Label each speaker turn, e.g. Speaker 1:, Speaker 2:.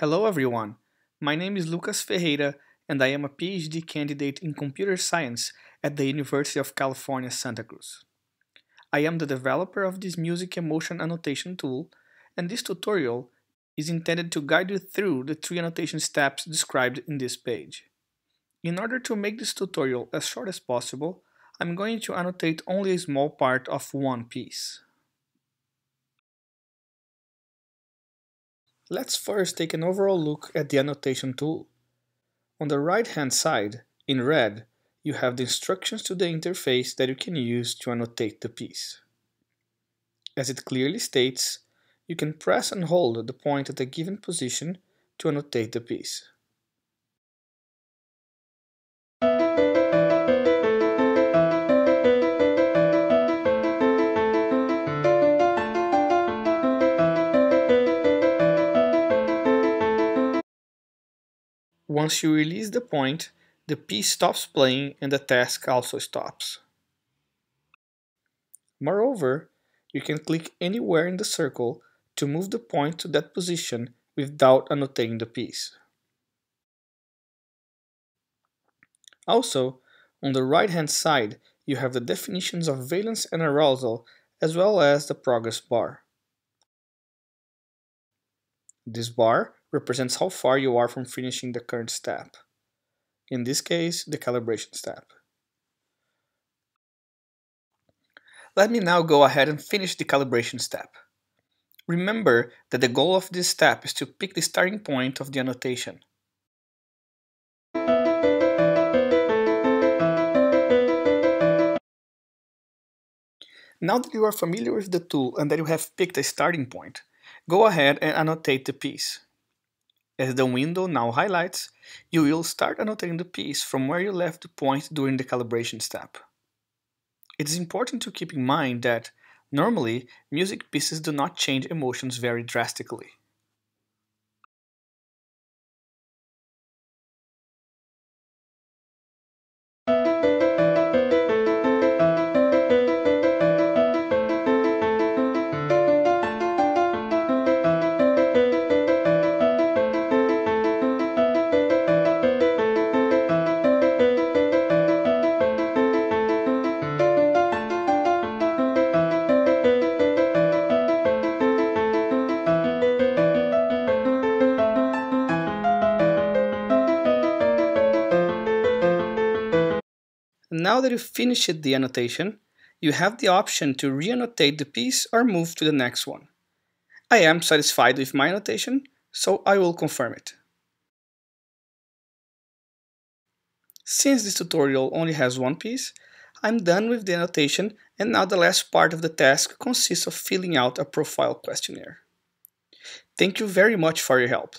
Speaker 1: Hello everyone, my name is Lucas Ferreira and I am a PhD candidate in computer science at the University of California, Santa Cruz. I am the developer of this music emotion annotation tool and this tutorial is intended to guide you through the three annotation steps described in this page. In order to make this tutorial as short as possible, I'm going to annotate only a small part of one piece. Let's first take an overall look at the annotation tool. On the right hand side, in red, you have the instructions to the interface that you can use to annotate the piece. As it clearly states, you can press and hold the point at a given position to annotate the piece. Once you release the point, the piece stops playing and the task also stops. Moreover, you can click anywhere in the circle to move the point to that position without annotating the piece. Also, on the right hand side, you have the definitions of valence and arousal as well as the progress bar. This bar represents how far you are from finishing the current step. In this case, the calibration step. Let me now go ahead and finish the calibration step. Remember that the goal of this step is to pick the starting point of the annotation. Now that you are familiar with the tool and that you have picked a starting point, go ahead and annotate the piece. As the window now highlights, you will start annotating the piece from where you left the point during the calibration step. It is important to keep in mind that, normally, music pieces do not change emotions very drastically. Now that you've finished the annotation, you have the option to re-annotate the piece or move to the next one. I am satisfied with my annotation, so I will confirm it. Since this tutorial only has one piece, I'm done with the annotation and now the last part of the task consists of filling out a profile questionnaire. Thank you very much for your help.